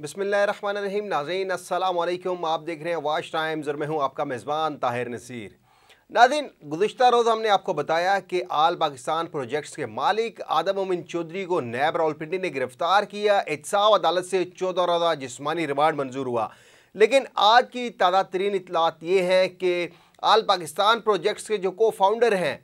बिसमीम नाजीन असलम आप देख रहे हैं वाश टाइम्स और मैं हूँ आपका मेज़बान ताहिर नसीर नादिन गुज्त रोज़ हमने आपको बताया कि आल पाकिस्तान प्रोजेक्ट्स के मालिक आदम उमिन चौधरी को नैब रावलपिंडी ने गिरफ़्तार किया। एहसाब अदालत से चौदह रोज़ा जिसमानी रिमांड मंजूर हुआ। लेकिन आज की ताज़ा तरीन इतलात ये है कि आल पाकिस्तान प्रोजेक्ट्स के जो को फाउंडर हैं,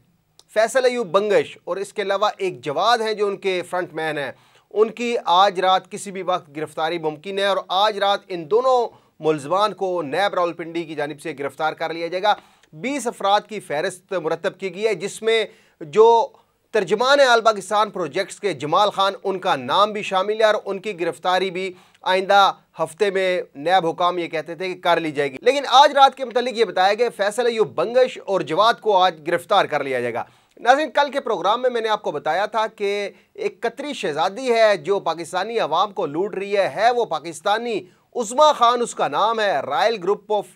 फैसल अयूब बंगश और इसके अलावा एक जवाद हैं जो उनके फ्रंट मैन हैं। उनकी आज रात किसी भी वक्त गिरफ्तारी मुमकिन है और आज रात इन दोनों मुलजमान को नैब रावलपिंडी की जानब से गिरफ़्तार कर लिया जाएगा। बीस अफराद की फहरिस्त मुरतब की गई है, जिसमें जो तर्जमान आल पाकिस्तान प्रोजेक्ट्स के जमाल खान, उनका नाम भी शामिल है और उनकी गिरफ्तारी भी आइंदा हफ़्ते में नैब हुकाम ये कहते थे कि कर ली जाएगी। लेकिन आज रात के मतलब ये बताया गया, फैसल अयूब बंगश और जवाद को आज गिरफ़्तार कर लिया जाएगा। नाजिन कल के प्रोग्राम में मैंने आपको बताया था कि एक कतरी शहजादी है जो पाकिस्तानी अवाम को लूट रही है। है वो पाकिस्तानी उस्मा खान उसका नाम है royal group of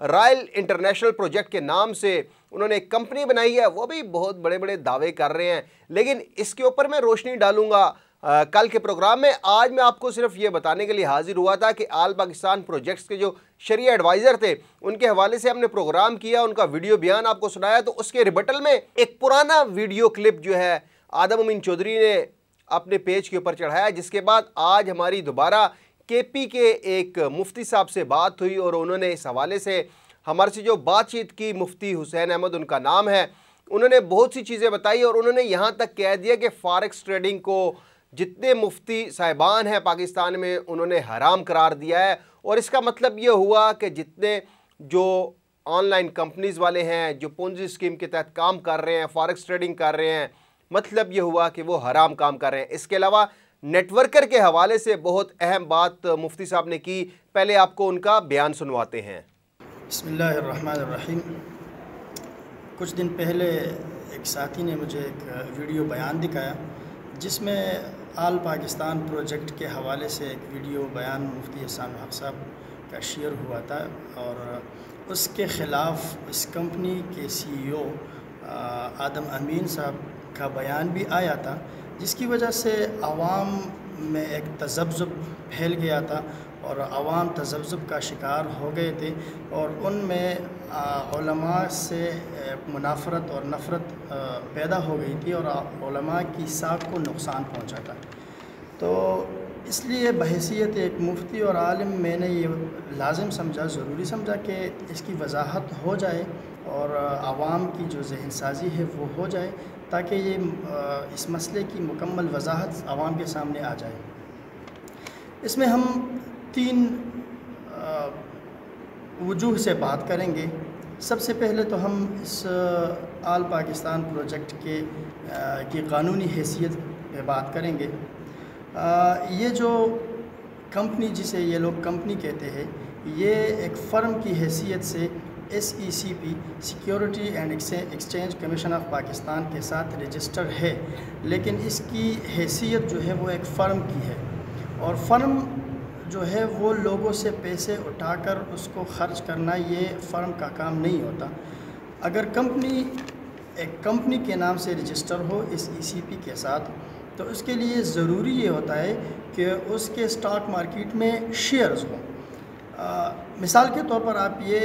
royal international project के नाम से उन्होंने एक कंपनी बनाई है। वो भी बहुत बड़े बड़े दावे कर रहे हैं। लेकिन इसके ऊपर मैं रोशनी डालूँगा। आ, कल के प्रोग्राम में आज मैं आपको सिर्फ़ ये बताने के लिए हाजिर हुआ था कि आल पाकिस्तान प्रोजेक्ट्स के जो शरीय एडवाइज़र थे। उनके हवाले से हमने प्रोग्राम किया, उनका वीडियो बयान आपको सुनाया। तो उसके रिबटल में एक पुराना वीडियो क्लिप जो है, आदम अमीन चौधरी ने अपने पेज के ऊपर चढ़ाया, जिसके बाद आज हमारी दोबारा के पी के एक मुफ्ती साहब से बात हुई और उन्होंने इस हवाले से हमारे से जो बातचीत की, मुफ्ती हुसैन अहमद, उनका नाम है, उन्होंने बहुत सी चीज़ें बताई और उन्होंने यहाँ तक कह दिया कि फ़ारक्स ट्रेडिंग को जितने मुफ्ती साहिबान हैं पाकिस्तान में, उन्होंने हराम करार दिया है। और इसका मतलब ये हुआ कि जितने जो ऑनलाइन कंपनीज़ वाले हैं, जो पूंजी स्कीम के तहत काम कर रहे हैं फॉरेक्स ट्रेडिंग कर रहे हैं मतलब ये हुआ कि वो हराम काम कर रहे हैं। इसके अलावा नेटवर्कर के हवाले से बहुत अहम बात मुफ्ती साहब ने की। पहले आपको उनका बयान सुनवाते हैं। बसमीम कुछ दिन पहले एक साथी ने मुझे एक वीडियो बयान दिखाया, जिसमें आल पाकिस्तान प्रोजेक्ट के हवाले से एक वीडियो बयान मुफ्ती हसान हक साहब का शेयर हुआ था और उसके ख़िलाफ़ इस कंपनी के सीईओ आदम अमीन साहब का बयान भी आया था, जिसकी वजह से आवाम में एक तजब्ज़ुब फैल गया था और आवाम तजब्ज़ुब का शिकार हो गए थे और उनमें से मुनाफरत और नफ़रत पैदा हो गई थी और की साख को नुकसान पहुँचा था। तो इसलिए बहसीत एक मुफ्ती और आलिम, मैंने ये लाजिम समझा, ज़रूरी समझा कि इसकी वजाहत हो जाए और आवाम की जो जहन साजी है वो हो जाए, ताकि ये इस मसले की मुकम्मल वजाहत आवाम के सामने आ जाए। इसमें हम तीन वजूह से बात करेंगे। सबसे पहले तो हम इस आल पाकिस्तान प्रोजेक्ट के आ, की कानूनी हैसियत पे बात करेंगे। आ, ये जो कंपनी जिसे ये लोग कंपनी कहते हैं ये एक फ़र्म की हैसियत से S E C P security and exchange commission of Pakistan के साथ रजिस्टर है। लेकिन इसकी हैसियत जो है वो एक फ़र्म की है। और फ़र्म जो है वो लोगों से पैसे उठाकर उसको ख़र्च करना ये फ़र्म का काम नहीं होता। अगर कंपनी, एक कंपनी के नाम से रजिस्टर हो इस ईसीपी e के साथ तो उसके लिए ज़रूरी ये होता है कि उसके स्टॉक मार्केट में शेयर्स हों। मिसाल के तौर पर आप ये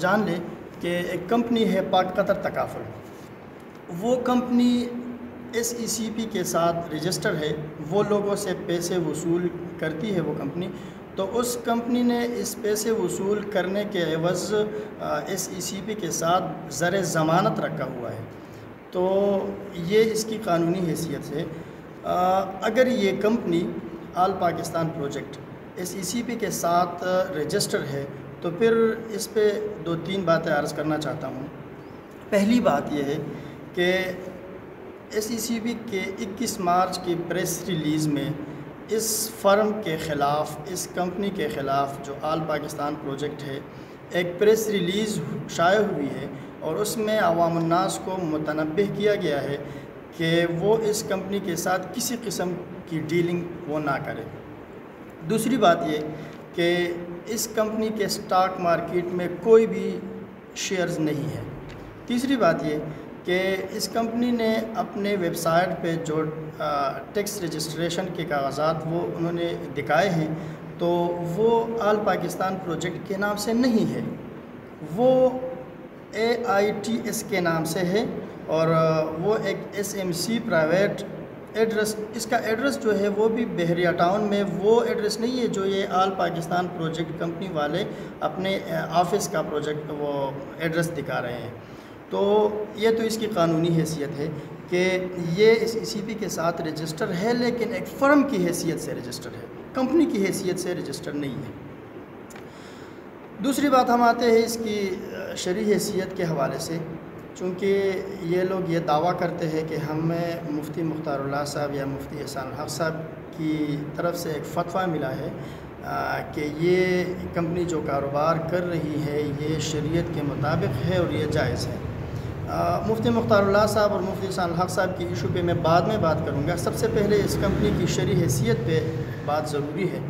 जान लें कि एक कंपनी है पाक कतर तकाफल। वो company S E C P के साथ रजिस्टर है वो लोगों से पैसे वसूल करती है वो कंपनी तो उस कंपनी ने इस पैसे वसूल करने के एवज़ एस ई सी पी के साथ ज़र ज़मानत रखा हुआ है। तो ये इसकी कानूनी हैसियत है। आ, अगर ये company all Pakistan project S E C P के साथ रजिस्टर है तो फिर इस पर दो तीन बातें अर्ज़ करना चाहता हूँ। पहली बात यह है कि एस के 21 मार्च की प्रेस रिलीज़ में इस फर्म के ख़िलाफ़, इस कंपनी के ख़िलाफ़ जो आल पाकिस्तान प्रोजेक्ट है, एक प्रेस रिलीज़ शाये हुई है और उसमें अवामनास को मुतनबे किया गया है कि वो इस कंपनी के साथ किसी किस्म की डीलिंग वो ना करें। दूसरी बात ये कि इस कंपनी के स्टॉक मार्केट में कोई भी शेयर्स नहीं है। तीसरी बात ये कि इस कंपनी ने अपने वेबसाइट पे जो टैक्स रजिस्ट्रेशन के कागजात वो उन्होंने दिखाए हैं तो वो आल पाकिस्तान प्रोजेक्ट के नाम से नहीं है। वो ए आई टी एस के नाम से है और वो एक S M C private address इसका एड्रेस जो है वो भी बहरिया टाउन में वो एड्रेस नहीं है जो ये आल पाकिस्तान प्रोजेक्ट कंपनी वाले अपने ऑफ़िस का प्रोजेक्ट वो एड्रेस दिखा रहे हैं। तो ये तो इसकी कानूनी हैसियत है कि ये इस ई के साथ रजिस्टर है, लेकिन एक फ़र्म की हैसियत से रजिस्टर है। कंपनी की हैसियत से रजिस्टर नहीं है। दूसरी बात हम आते हैं इसकी शरी हैसियत के हवाले से। चूँकि ये लोग ये दावा करते हैं कि हमें मुफ्ती मुख्तार साहब या मुफ्ती एहसान हक साहब की तरफ़ से एक फ़तवा मिला है कि ये कंपनी जो कारोबार कर रही है, ये शरीयत के मुताबिक है और ये जायज़ है। मुफ्ती मुख्तार साहब और मुफ्ती एहसान हक साहब की इशू पे मैं बाद में बात करूँगा। सबसे पहले इस कंपनी की शरी हैसियत पर बात ज़रूरी है।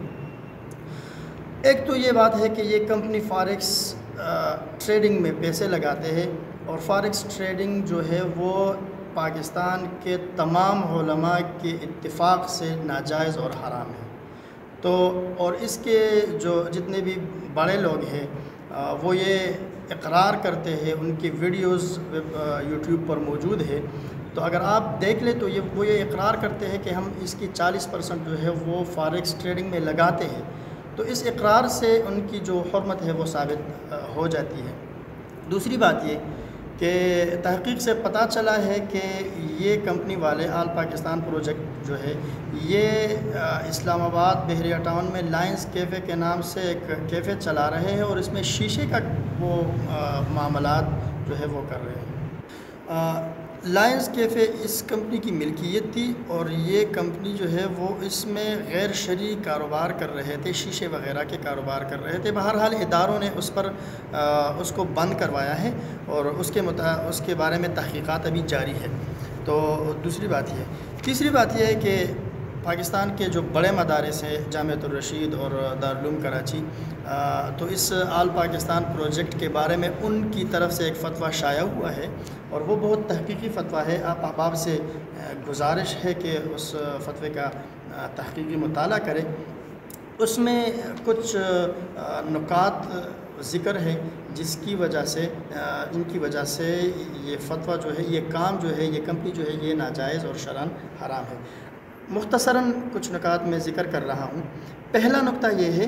एक तो ये बात है कि ये कंपनी फॉरेक्स ट्रेडिंग में पैसे लगाते हैं और फॉरेक्स ट्रेडिंग जो है वो पाकिस्तान के तमाम के इत्तेफाक से नाजायज़ और हराम है। तो और इसके जो जितने भी बड़े लोग हैं वो ये इकरार करते हैं, उनकी वीडियोस यूट्यूब पर मौजूद है। तो अगर आप देख लें तो ये, वो ये इकरार करते हैं कि हम इसकी 40 परसेंट जो है वो फॉरेक्स ट्रेडिंग में लगाते हैं। तो इस इकरार से उनकी जो हरमत है वो साबित हो जाती है। दूसरी बात ये कि तहकीक से पता चला है कि ये कंपनी वाले आल पाकिस्तान प्रोजेक्ट जो है, ये इस्लामाबाद बहरिया टाउन में लाइंस कैफ़े के नाम से एक कैफ़े चला रहे हैं और इसमें शीशे का वो मामला जो है वो कर रहे हैं। लायंस कैफ़े इस कंपनी की मिल्कियत थी और ये कंपनी जो है वो इसमें गैर शरी कारोबार कर रहे थे शीशे वगैरह के कारोबार कर रहे थे। बहरहाल इदारों ने उस पर आ, उसको बंद करवाया है और उसके मुता उसके बारे में तहकीक़ात अभी जारी है। तो दूसरी बात यह तीसरी बात यह है कि पाकिस्तान के जो बड़े मदारस हैं जामतरशीद और दारूम कराची तो इस आल पाकिस्तान प्रोजेक्ट के बारे में उनकी तरफ़ से एक फ़तवा शाया हुआ है और वो बहुत तहकीकी फ़तवा है। आप अहबाब से गुजारिश है कि उस फतवे का तहकीकी मताल करें। उसमें कुछ नुकात ज़िक्र है जिसकी वजह से इनकी वजह से ये फतवा जो है, ये काम जो है, ये कंपनी जो है, ये नाजायज़ और शरान हराम है। मुख्तसरा कुछ नकात में ज़िक्र कर रहा हूँ। पहला नुकता यह है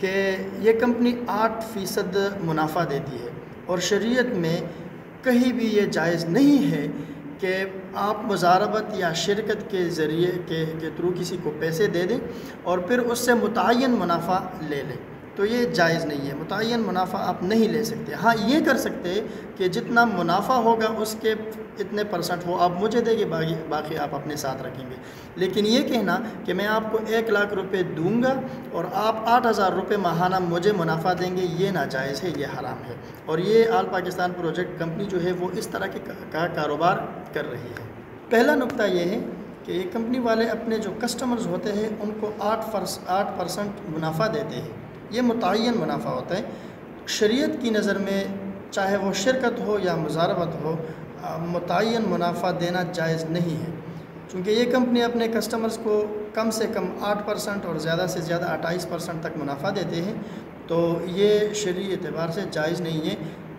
कि यह कंपनी आठ फ़ीसद मुनाफा देती है और शरीयत में कहीं भी ये जायज़ नहीं है कि आप मुजारबत या शिरकत के ज़रिए के के थ्रू किसी को पैसे दे दें और फिर उससे मुतन मुनाफा ले लें। तो ये जायज़ नहीं है। मुतन मुनाफा आप नहीं ले सकते। हाँ ये कर सकते कि जितना मुनाफा होगा उसके इतने परसेंट वो आप मुझे देंगे बाकी बाकी आप अपने साथ रखेंगे। लेकिन ये कहना कि मैं आपको एक लाख रुपए दूँगा और आप आठ हज़ार रुपये माहाना मुझे मुनाफा देंगे, ये नाजायज़ है, ये हराम है। और ये आल पाकिस्तान प्रोजेक्ट कंपनी जो है, वो इस तरह के का कारोबार कर रही है। पहला नुकता ये है कि ये कंपनी वाले अपने जो कस्टमर्स होते हैं, उनको आठ आठ परसेंट मुनाफा देते हैं। ये मुतन मुनाफा होता है। शरीयत की नज़र में चाहे वो शिरकत हो या मुजारबत हो मुतन मुनाफा देना जायज़ नहीं है। चूँकि ये कंपनी अपने कस्टमर्स को कम से कम आठ परसेंट और ज़्यादा से ज़्यादा अट्ठाईस परसेंट तक मुनाफा देते हैं तो ये शरी एतबार से जायज़ नहीं है।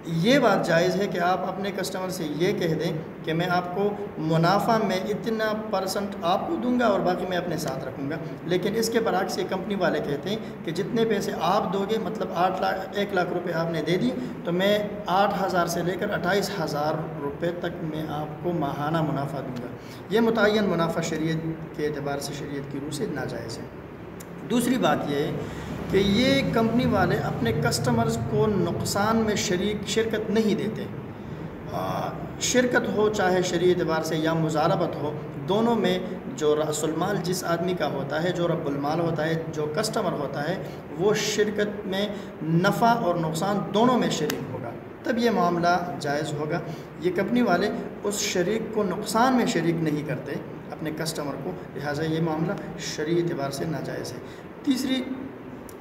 ये बात जायज़ है कि आप अपने कस्टमर से ये कह दें कि मैं आपको मुनाफा में इतना परसेंट आपको दूँगा और बाकी मैं अपने साथ रखूँगा। लेकिन इसके बरक्स ये कंपनी वाले कहते हैं कि जितने पैसे आप दोगे मतलब आठ लाख, एक लाख रुपए आपने दे दिए तो मैं आठ हज़ार से लेकर अट्ठाईस हज़ार रुपये तक मैं आपको माहाना मुनाफा दूँगा। ये मुतन मुनाफा शरीय के अतबार से शरीय की रूह से नाजायज़ है। दूसरी बात यह है कि ये कंपनी वाले अपने कस्टमर्स को नुकसान में शरीक, शिरकत नहीं देते। शिरकत हो, चाहे शरी एतबार से या मुजारबत हो, दोनों में जो रसुलमाल जिस आदमी का होता है, जो रब्बुलमाल होता है, जो कस्टमर होता है, वो शिरकत में नफ़ा और नुकसान दोनों में शरीक होगा। तब ये मामला जायज़ होगा। ये कंपनी वाले उस शरीक को नुकसान में शरीक नहीं करते, अपने कस्टमर को। लिहाजा ये मामला शरी एतबार से नाजायज़ है। तीसरी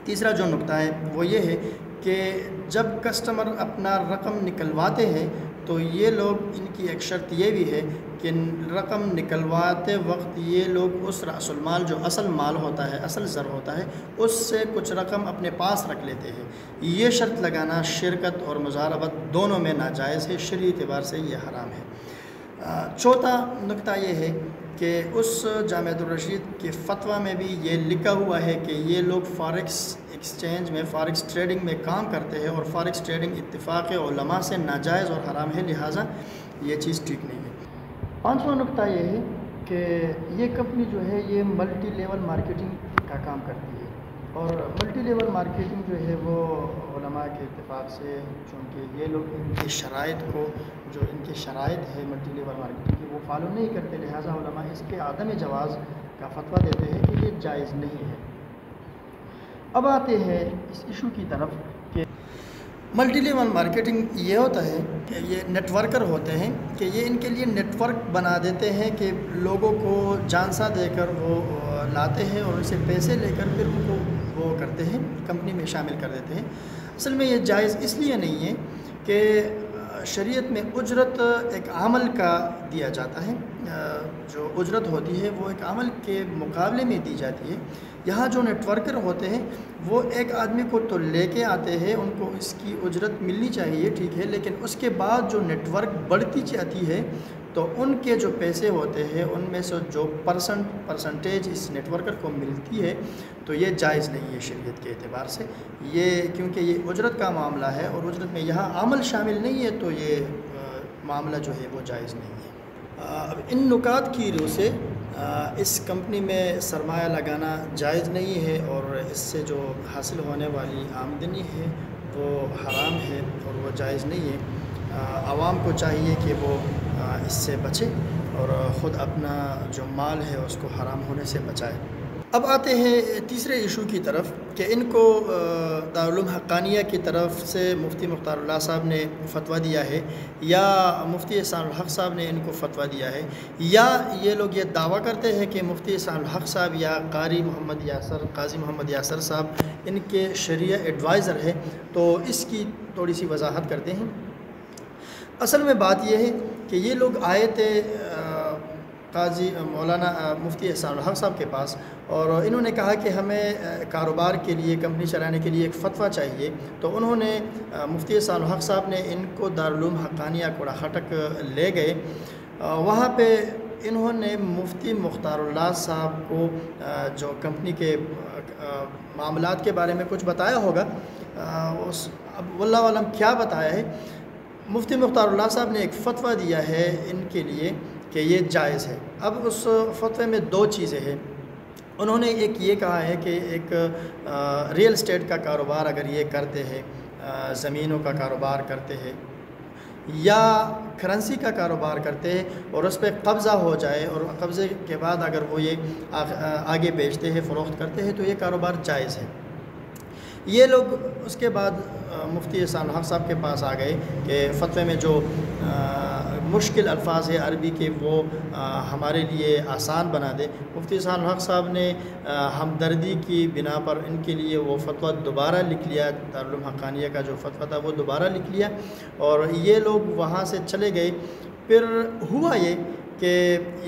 तीसरा जो नुकता है, वो ये है कि जब कस्टमर अपना रकम निकलवाते हैं तो ये लोग, इनकी एक शर्त ये भी है कि रकम निकलवाते वक्त ये लोग उस रसुलमाल जो असल माल होता है, असल ज़र होता है, उससे कुछ रकम अपने पास रख लेते हैं। ये शर्त लगाना शिरकत और मुजारबत दोनों में नाजायज़ है शरी एतबार से ये हराम है। चौथा नुकता ये है कि उस जामरशीद के फतवा में भी ये लिखा हुआ है कि ये लोग फॉरेक्स एक्सचेंज में फॉरेक्स ट्रेडिंग में काम करते हैं और फॉरेक्स ट्रेडिंग इतफ़ाक़ से नाजायज़ और हराम है, लिहाजा ये चीज़ ठीक नहीं है। पाँचवा नुकता ये है कि ये कंपनी जो है, ये मल्टी लेवल मार्केटिंग का काम करती है। और मल्टी लेवल मार्केटिंग जो है वो के इतफ़ाक़ से, चूँकि ये लोग इनकी शराइ को, जो इनके शराइ है मल्टी लेवल मार्केटिंग की, वो फॉलो नहीं करते। लिहाजा इसके आदम जवाज़ का फतवा देते हैं कि ये जायज़ नहीं है। अब आते हैं इस इशू की तरफ़ कि मल्टी लेवल मार्केटिंग ये होता है कि ये नेटवर्कर होते हैं, कि ये इनके लिए नेटवर्क बना देते हैं कि लोगों को जानसा देकर वो लाते हैं और उनसे पैसे लेकर फिर उनको वो करते हैं, कंपनी में शामिल कर देते हैं। असल में ये जायज़ इसलिए नहीं है कि शरीयत में उजरत एक अमल का दिया जाता है। जो उजरत होती है, वो एक अमल के मुकाबले में दी जाती है। यहाँ जो नेटवर्कर होते हैं, वो एक आदमी को तो लेके आते हैं, उनको इसकी उजरत मिलनी चाहिए, ठीक है, लेकिन उसके बाद जो नेटवर्क बढ़ती जाती है तो उनके जो पैसे होते हैं उनमें से जो परसेंट परसेंटेज इस नेटवर्कर को मिलती है तो ये जायज़ नहीं है शरीयत के अतबार से। ये क्योंकि ये उजरत का मामला है और उजरत में यहाँ अमल शामिल नहीं है तो ये आ, मामला जो है वो जायज़ नहीं है। अब इन नुकात की रू से इस कंपनी में सरमाया लगाना जायज़ नहीं है और इससे जो हासिल होने वाली आमदनी है वो हराम है और वो जायज़ नहीं है। आवाम को चाहिए कि वो इससे बचे और ख़ुद अपना जो माल है उसको हराम होने से बचाए। अब आते हैं तीसरे इशू की तरफ़ कि इनको दारुल हक़ानिया की तरफ़ से मुफ्ती मुख्तार साहब ने फतवा दिया है या मुफ्ती हक साहब ने इनको फतवा दिया है या ये लोग ये दावा करते हैं कि मुफ्ती हक साहब या कारी मोहम्मद यासर, काजी मोहम्मद यासर साहब इनके शरिया एडवाइज़र है तो इसकी थोड़ी सी वजाहत करते हैं। असल में बात यह है कि ये लोग आए थे काजी मौलाना मुफ्ती एहसान हक साहब के पास और इन्होंने कहा कि हमें कारोबार के लिए, कंपनी चलाने के लिए एक फ़तवा चाहिए। तो उन्होंने मुफ्ती एहसान हक साहब ने इनको दारूम हक़ानिया कोड़ा खटक ले गए। वहाँ पे इन्होंने मुफ्ती मुख्तार साहब को जो कंपनी के मामलात के बारे में कुछ बताया होगा। उस, अब वल्लाम क्या बताया है? मुफ्ती मुख्तार साहब ने एक फ़तवा दिया है इनके लिए कि ये जायज़ है। अब उस फतवे में दो चीज़ें हैं। उन्होंने एक ये कहा है कि एक रियल स्टेट का कारोबार अगर ये करते हैं ज़मीनों का कारोबार करते हैं, या करेंसी का कारोबार करते हैं और उस पर कब्ज़ा हो जाए और कब्ज़े के बाद अगर वो ये आगे बेचते हैं, फ़रोख्त करते हैं तो ये कारोबार जायज़ है। ये लोग उसके बाद मुफ्ती एहसान हक साहब के पास आ गए कि फ़तवे में जो आ, मुश्किल अल्फाज है अरबी के वो आ, हमारे लिए आसान बना दे। मुफ्ती सान हक साहब ने आ, हमदर्दी की बिना पर इनके लिए वो फतवा दोबारा लिख लिया दारुल का जो फतवा था वो दोबारा लिख लिया और ये लोग वहाँ से चले गए। फिर हुआ ये कि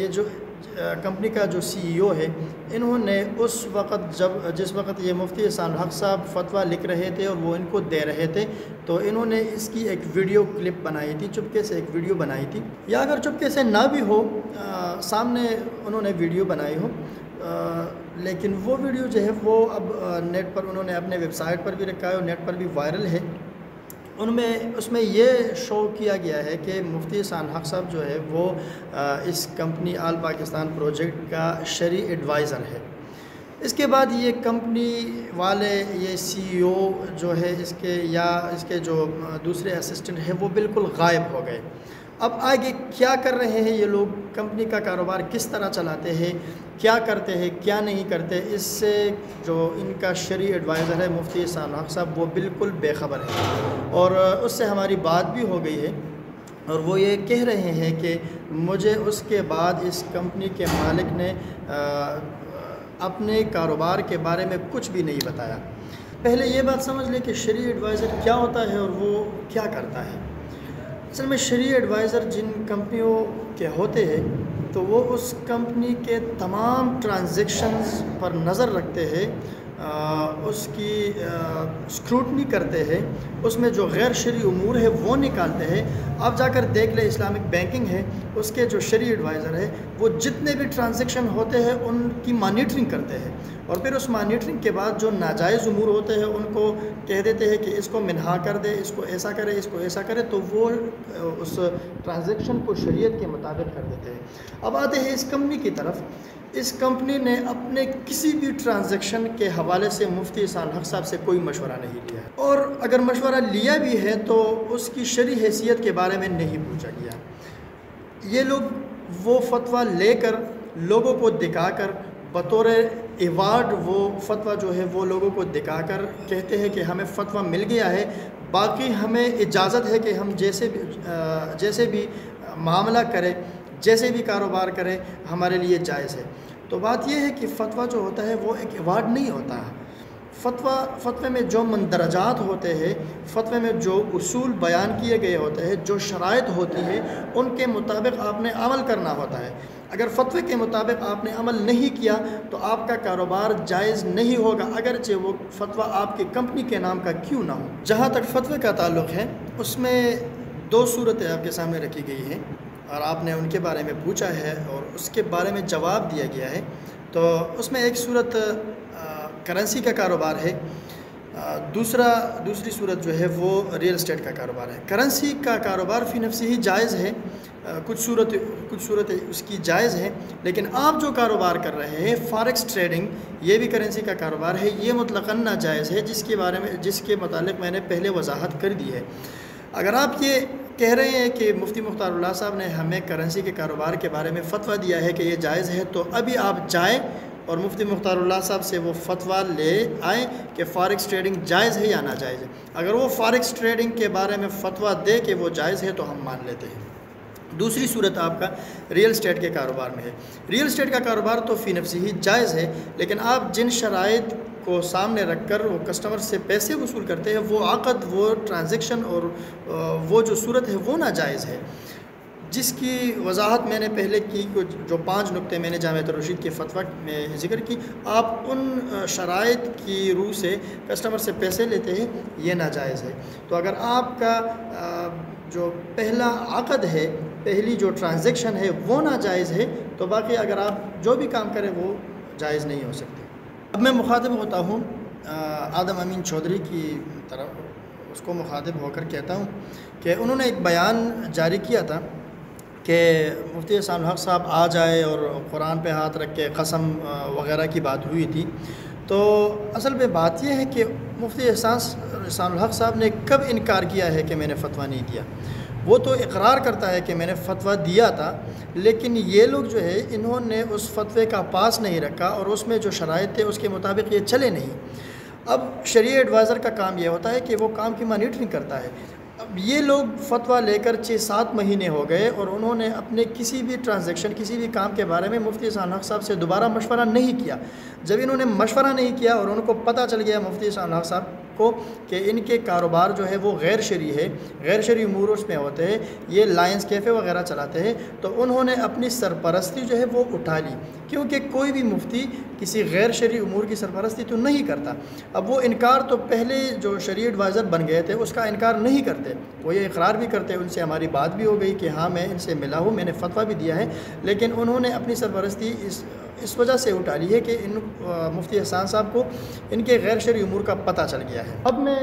ये जो कंपनी का जो सीईओ है इन्होंने उस वक़्त जब जिस वक़्त ये मुफ्ती एहसान हक साहब फतवा लिख रहे थे और वो इनको दे रहे थे तो इन्होंने इसकी एक वीडियो क्लिप बनाई थी चुपके से एक वीडियो बनाई थी। या अगर चुपके से ना भी हो आ, सामने उन्होंने वीडियो बनाई हो आ, लेकिन वो वीडियो जो है वो अब नेट पर उन्होंने अपने वेबसाइट पर भी रखा है और नेट पर भी वायरल है। उनमें, उसमें ये शो किया गया है कि मुफ्ती सान हक साहब जो है वो इस कंपनी आल पाकिस्तान प्रोजेक्ट का शरी एडवाइज़र है। इसके बाद ये कंपनी वाले, ये सीईओ जो है, इसके या इसके जो दूसरे असिस्टेंट हैं, वो बिल्कुल गायब हो गए। अब आगे क्या कर रहे हैं ये लोग? कंपनी का कारोबार किस तरह चलाते हैं? क्या करते हैं? क्या नहीं करते? इससे जो इनका शरी एडवाइज़र है मुफ्ती सानक साहब वो बिल्कुल बेखबर है। और उससे हमारी बात भी हो गई है और वो ये कह रहे हैं कि मुझे उसके बाद इस कंपनी के मालिक ने आ, अपने कारोबार के बारे में कुछ भी नहीं बताया। पहले ये बात समझ लें कि शरी एडवाइज़र क्या होता है और वो क्या करता है। असल में शरी एडवाइज़र जिन कंपनियों के होते हैं तो वो उस कंपनी के तमाम ट्रांजेक्शन्स पर नज़र रखते हैं उसकी स्क्रूटनी करते हैं, उसमें जो गैर शरी अमूर है वो निकालते हैं। आप जाकर देख लें इस्लामिक बैंकिंग है, उसके जो शरी एडवाइज़र है, वो जितने भी ट्रांजेक्शन होते हैं, उनकी मॉनिटरिंग करते हैं। और फिर उस मॉनिटरिंग के बाद जो नाजायज़ अमूर होते हैं, उनको कह देते हैं कि इसको मिनहा कर दे, इसको ऐसा करे, इसको ऐसा करे तो वो उस ट्रांजेक्शन को शरीयत के मुताबिक कर देते हैं। अब आते हैं इस कंपनी की तरफ़। इस कंपनी ने अपने किसी भी ट्रांजैक्शन के हवाले से मुफ्ती इसान हक साहब से कोई मशवरा नहीं लिया और अगर मशवरा लिया भी है तो उसकी शरी हैसियत के बारे में नहीं पूछा गया। ये लोग वो फतवा लेकर, लोगों को दिखाकर, बतौर एवार्ड वो फतवा जो है, वो लोगों को दिखाकर कहते हैं कि हमें फतवा मिल गया है। बाकी हमें इजाज़त है कि हम जैसे भी जैसे भी मामला करें, जैसे भी कारोबार करें, हमारे लिए जायज़ है। तो बात यह है कि फ़तवा जो होता है, वो एक एवार्ड नहीं होता। है फतवा, फतवे में जो मंदरजात होते हैं, फतवे में जो उसूल बयान किए गए होते हैं, जो शराइ होती है, उनके मुताबिक आपने अमल करना होता है। अगर फतवे के मुताबिक आपने अमल नहीं किया तो आपका कारोबार जायज़ नहीं होगा, अगरचे वो फतवा आपकी कंपनी के नाम का क्यों ना हो। जहाँ तक फतवे का ताल्लुक़ है, उसमें दो सूरतें आपके सामने रखी गई हैं, और आपने उनके बारे में पूछा है, और उसके बारे में जवाब दिया गया है। तो उसमें एक सूरत करेंसी का कारोबार है। दूसरा, दूसरी सूरत जो है वो रियल इस्टेट का कारोबार है। करेंसी का कारोबार फ़ी नफसी ही जायज़ है। कुछ सूरत कुछ सूरत उसकी जायज़ है। लेकिन आप जो कारोबार कर रहे हैं फॉरेक्स ट्रेडिंग ये भी करेंसी का कारोबार है। ये मतलब नाजायज़ है, जिसके बारे में, जिसके मतलब मैंने पहले वजाहत कर दी है। अगर आप ये कह रहे हैं कि मुफ्ती मुख्तार साहब ने हमें करेंसी के कारोबार के बारे में फ़तवा दिया है कि ये जायज़ है तो अभी आप जाएँ और मुफ्ती मुख्तार साहब से वो फतवा ले आए कि फ़ारिक्स ट्रेडिंग जायज़ है या ना जायज़ है। अगर वो फ़ारिक्स ट्रेडिंग के बारे में फ़तवा दे कि वो जायज़ है तो हम मान लेते हैं। दूसरी सूरत आपका रियल स्टेट के कारोबार में है। रियल स्टेट का कारोबार तो फ़ी नफसी ही जायज़ है, लेकिन आप जिन शराइ को सामने रख कर वो कस्टमर से पैसे वसूल करते हैं, वो आकद, वो ट्रांजेक्शन और वो जो सूरत है वो नाजायज़ है। जिसकी वजाहत मैंने पहले की जो पाँच नुक्ते मैंने जाम रशीद के फतवा में ज़िक्र की, आप उन शराइ की रूह से कस्टमर से पैसे लेते हैं, ये नाजायज़ है। तो अगर आपका जो पहला आकद है, पहली जो ट्रांजेक्शन है, वो नाजायज़ है तो बाकी अगर आप जो भी काम करें, वो जायज़ नहीं हो सकते। अब मैं मुखातब होता हूँ आदम अमीन चौधरी की तरफ़, उसको मुखातब होकर कहता हूँ कि उन्होंने एक बयान जारी किया था कि मुफ्ती एहसान हक साहब आ जाए और कुरान पे हाथ रख के कसम वगैरह की बात हुई थी। तो असल में बात यह है कि मुफ्ती एहसान हक साहब ने कब इनकार किया है कि मैंने फतवा नहीं दिया? वो तो इकरार करता है कि मैंने फतवा दिया था, लेकिन ये लोग जो है, इन्होंने उस फतवे का पास नहीं रखा और उसमें जो शराइ थे, उसके मुताबिक ये चले नहीं। अब शरीय एडवाइज़र का काम यह होता है कि वो काम की मॉनिटरिंग करता है। अब ये लोग फतवा लेकर छः, सात महीने हो गए और उन्होंने अपने किसी भी ट्रांजैक्शन किसी भी काम के बारे में मुफ्ती हक साहब से दोबारा मशवरा नहीं किया। जब इन्होंने मशवरा नहीं किया और उनको पता चल गया मुफ्ती हक साहब को कि इनके कारोबार जो है वो गैर शरी है गैर शरी उमूर उसमें होते हैं, ये लाइन्स कैफ़े वगैरह चलाते हैं तो उन्होंने अपनी सरपरस्ती जो है वो उठा ली। क्योंकि कोई भी मुफ्ती किसी गैर शरी उमूर की सरपरस्ती तो नहीं करता। अब वो इनकार तो पहले जो शरी एडवाइज़र बन गए थे, उसका इनकार नहीं करते। वो ये इकरार भी करते, उनसे हमारी बात भी हो गई कि हाँ मैं इनसे मिला हूँ, मैंने फतवा भी दिया है, लेकिन उन्होंने अपनी सरपरस्ती इस इस वजह से उठा ली है कि इन मुफ्ती एहसान साहब को इनके गैर शरी उमूर का पता चल गया है। अब मैं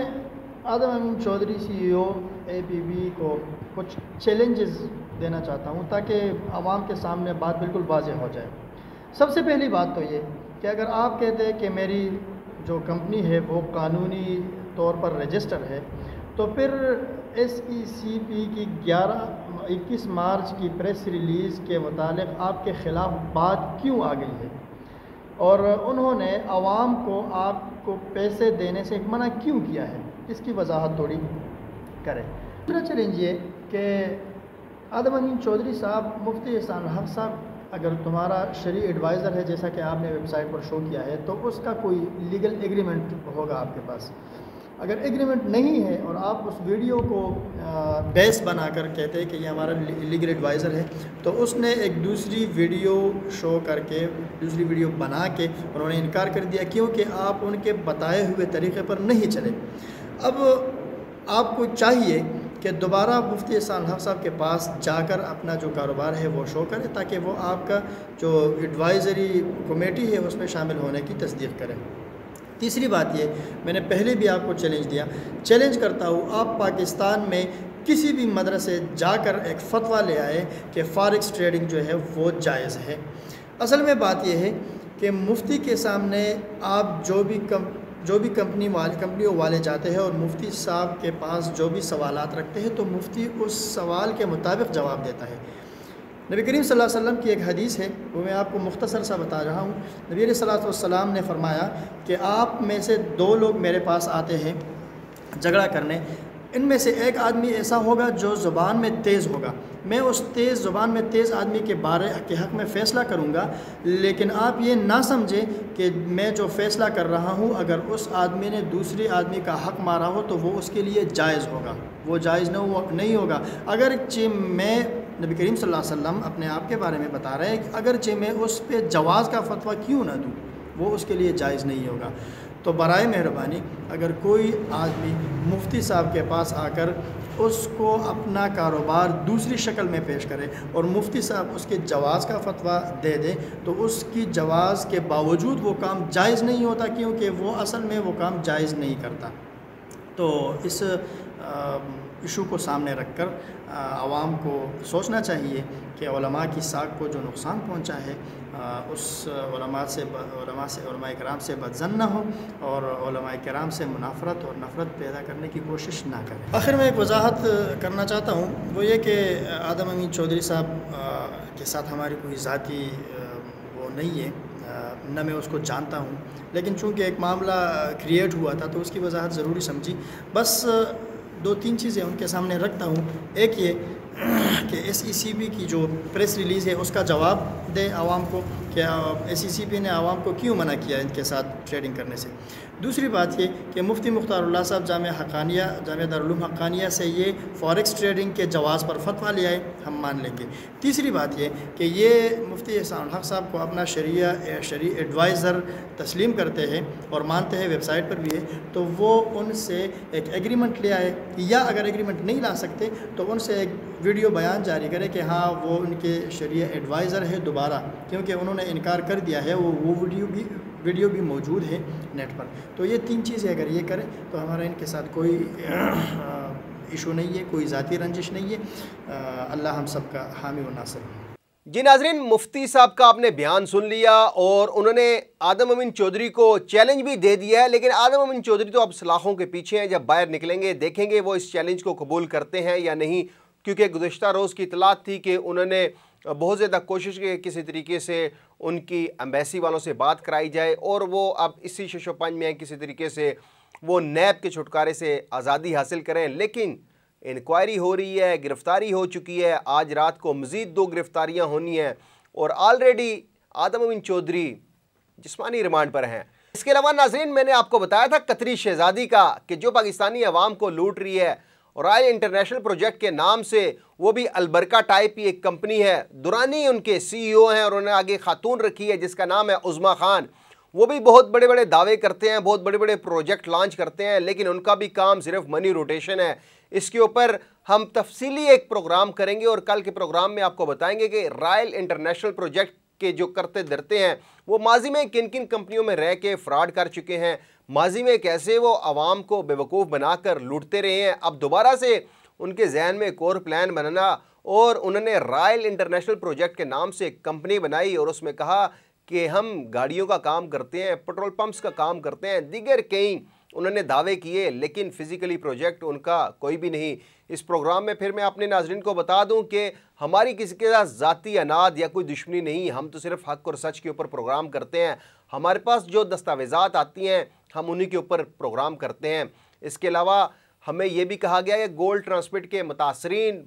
Adam Amin Chaudhry C O A P B को कुछ चैलेंजेस देना चाहता हूँ ताकि आवाम के सामने बात बिल्कुल वाज हो जाए। सबसे पहली बात तो ये कि अगर आप कहते हैं कि मेरी जो कंपनी है वो कानूनी तौर पर रजिस्टर है तो फिर एस ई सी पी की ग्यारह, इक्कीस मार्च की प्रेस रिलीज़ के मुतालिक आपके ख़िलाफ़ बात क्यों आ गई है? और उन्होंने आवाम को आपको पैसे देने से मना क्यों किया है? इसकी वजाहत थोड़ी करें। दूसरा चैलेंज ये कि आदम अमीन चौधरी साहब, मुफ्ती एहसान हक साहब, अगर तुम्हारा शरी एडवाइज़र है, जैसा कि आपने वेबसाइट पर शो किया है तो उसका कोई लीगल एग्रीमेंट होगा आपके पास। अगर एग्रीमेंट नहीं है और आप उस वीडियो को बेस बनाकर कहते हैं कि ये हमारा लीगल एडवाइज़र है तो उसने एक दूसरी वीडियो शो करके, दूसरी वीडियो बना के उन्होंने इनकार कर दिया क्योंकि आप उनके बताए हुए तरीके पर नहीं चले। अब आपको चाहिए कि दोबारा मुफ्ती एहसान हक साहब के पास जाकर अपना जो कारोबार है वो शो करें ताकि वो आपका जो एडवाइज़री कमेटी है उसमें शामिल होने की तस्दीक करें। तीसरी बात ये, मैंने पहले भी आपको चैलेंज दिया। चैलेंज करता हूँ, आप पाकिस्तान में किसी भी मदरसे जाकर एक फ़तवा ले आए कि फ़ारिक्स ट्रेडिंग जो है वो जायज़ है। असल में बात यह है कि मुफ्ती के सामने आप जो भी कम, जो भी कंपनी वाले, कंपनियों वाले जाते हैं और मुफ्ती साहब के पास जो भी सवाल रखते हैं तो मुफ्ती उस सवाल के मुताबिक जवाब देता है। नबी करीम सल्लल्लाहु अलैहि वसल्लम की एक हदीस है, वो मैं आपको मुख्तसर सा बता रहा हूँ। नबी सल्लल्लाहु ने फरमाया कि आप में से दो लोग मेरे पास आते हैं झगड़ा करने। इनमें से एक आदमी ऐसा होगा जो ज़ुबान में तेज़ होगा। मैं उस तेज़ ज़ुबान में तेज़ आदमी के बारे के हक़ में फ़ैसला करूँगा, लेकिन आप ये ना समझें कि मैं जो फ़ैसला कर रहा हूँ, अगर उस आदमी ने दूसरे आदमी का हक़ मारा हो तो वो उसके लिए जायज़ होगा। वो जायज़ न नहीं होगा। अगर मैं नबी करीम सल्लल्लाहु अलैहि वसल्लम अपने आप के बारे में बता रहे हैं कि अगर मैं उस पर जवाज़ का फतवा क्यों ना दूँ, वो उसके लिए जायज़ नहीं होगा। तो बर मेहरबानी, अगर कोई आदमी मुफ्ती साहब के पास आकर उसको अपना कारोबार दूसरी शक्ल में पेश करे और मुफ्ती साहब उसके जवाज़ का फतवा दे दे तो उसकी जवाज़ के बावजूद वो काम जायज़ नहीं होता क्योंकि वो असल में वो काम जायज़ नहीं करता। तो इस इशू को सामने रख कर आवाम को सोचना चाहिए कि की साख को जो नुकसान पहुँचा है उस से से कराम से बदजन ना हो और कराम से मुनाफरत और नफ़रत पैदा करने की कोशिश ना करें। आखिर में एक वजाहत करना चाहता हूँ, वो ये कि आदम अमीन चौधरी साहब के साथ हमारी कोई ज़ाती वो नहीं है न मैं उसको जानता हूँ, लेकिन चूँकि एक मामला क्रिएट हुआ था तो उसकी वजाहत ज़रूरी समझी। बस दो तीन चीज़ें उनके सामने रखता हूँ। एक ये कि एस e की जो प्रेस रिलीज़ है, उसका जवाब दे आवाम को। कि एस e ने आवाम को क्यों मना किया इनके साथ ट्रेडिंग करने से? दूसरी बात ये कि मुफ्ती मुख्तार साहब जाम हक़ानिया, जाम दारूम हक़ानिया से ये फॉरेक्स ट्रेडिंग के जवाज़ पर फतवा ले आए, हम मान लेंगे। तीसरी बात ये कि ये मुफ्ती एहसान हक साहब को अपना शरिया शरी एडवाइज़र तस्लीम करते हैं और मानते हैं वेबसाइट पर भी है तो वो उनसे एक एग्रीमेंट ले आए या अगर एग्रीमेंट नहीं ला सकते तो उनसे एक वीडियो बयान जारी करें कि हाँ वो उनके शरिया एडवाइज़र है दोबारा, क्योंकि उन्होंने इनकार कर दिया है, वो वो वीडियो भी वीडियो भी मौजूद है नेट पर। तो ये तीन चीज़ें अगर ये करें तो हमारा इनके साथ कोई इशू नहीं है, कोई ज़ाती रंजिश नहीं है। अल्लाह हम सब का हामी व नासर। जी नाजरीन, मुफ्ती साहब का आपने बयान सुन लिया और उन्होंने आदम अमीन चौधरी को चैलेंज भी दे दिया है, लेकिन आदम अमीन चौधरी तो अब सलाखों के पीछे हैं। जब बाहर निकलेंगे, देखेंगे वो इस चैलेंज को कबूल करते हैं या नहीं, क्योंकि गुज्त रोज़ की इतलात थी कि उन्होंने बहुत ज़्यादा कोशिश की किसी तरीके से उनकी अम्बेसी वालों से बात कराई जाए और वो अब इसी शशोपंज में किसी तरीके से वो नैब के छुटकारे से आज़ादी हासिल करें। लेकिन इंक्वायरी हो रही है, गिरफ़्तारी हो चुकी है। आज रात को मज़ीद दो गिरफ़्तारियाँ होनी हैं और ऑलरेडी आदम अमीन चौधरी जिसमानी रिमांड पर हैं। इसके अलावा नाजरीन, मैंने आपको बताया था कतरी शहजादी का कि जो पाकिस्तानी अवाम को लूट रही है रॉयल इंटरनेशनल प्रोजेक्ट के नाम से, वो भी अलबरका टाइप की एक कंपनी है। दुरानी उनके सीईओ हैं और उन्होंने आगे खातून रखी है, जिसका नाम है उज़मा खान। वो भी बहुत बड़े बड़े दावे करते हैं, बहुत बड़े बड़े प्रोजेक्ट लॉन्च करते हैं, लेकिन उनका भी काम सिर्फ़ मनी रोटेशन है। इसके ऊपर हम तफसीली एक प्रोग्राम करेंगे और कल के प्रोग्राम में आपको बताएँगे कि रॉयल इंटरनेशनल प्रोजेक्ट के जो करते धरते हैं, वो माजी में किन किन कंपनियों में रह के फ्रॉड कर चुके हैं? माजी में कैसे वो आवाम को बेवकूफ़ बनाकर लूटते रहे हैं? अब दोबारा से उनके जहन में एक और प्लान बनाना और उन्होंने रॉयल इंटरनेशनल प्रोजेक्ट के नाम से कंपनी बनाई और उसमें कहा कि हम गाड़ियों का काम करते हैं, पेट्रोल पंप्स का काम करते हैं, दिगर कई उन्होंने दावे किए, लेकिन फ़िज़िकली प्रोजेक्ट उनका कोई भी नहीं। इस प्रोग्राम में फिर मैं अपने नाजरन को बता दूँ कि हमारी किसी के साथ ज़ाती अनाद या कोई दुश्मनी नहीं, हम तो सिर्फ़ हक और सच के ऊपर प्रोग्राम करते हैं। हमारे पास जो दस्तावेज़ात आती हैं, हम उन्हीं के ऊपर प्रोग्राम करते हैं। इसके अलावा हमें यह भी कहा गया है गोल्ड ट्रांसमिट के मुतासरीन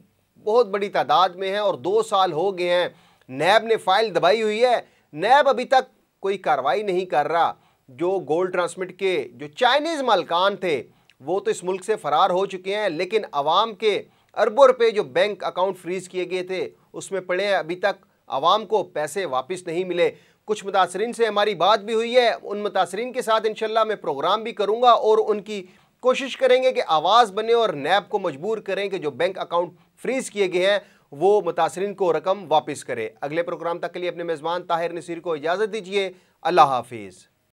बहुत बड़ी तादाद में हैं और दो साल हो गए हैं। नैब ने फ़ाइल दबाई हुई है। नैब अभी तक कोई कार्रवाई नहीं कर रहा। जो गोल्ड ट्रांसमिट के जो चाइनीज़ मालकान थे वो तो इस मुल्क से फरार हो चुके हैं, लेकिन आवाम के अरबों रुपए जो बैंक अकाउंट फ्रीज किए गए थे, उसमें पड़े हैं। अभी तक आवाम को पैसे वापस नहीं मिले। कुछ मुतासरीन से हमारी बात भी हुई है, उन मुतासरीन के साथ इनशाला मैं प्रोग्राम भी करूँगा और उनकी कोशिश करेंगे कि आवाज़ बने और नैब को मजबूर करें कि जो बैंक अकाउंट फ्रीज किए गए हैं, वो मुतासरीन को रकम वापस करे। अगले प्रोग्राम तक के लिए अपने मेज़बान ताहिर नसीर को इजाज़त दीजिए। अल्लाह हाफिज़।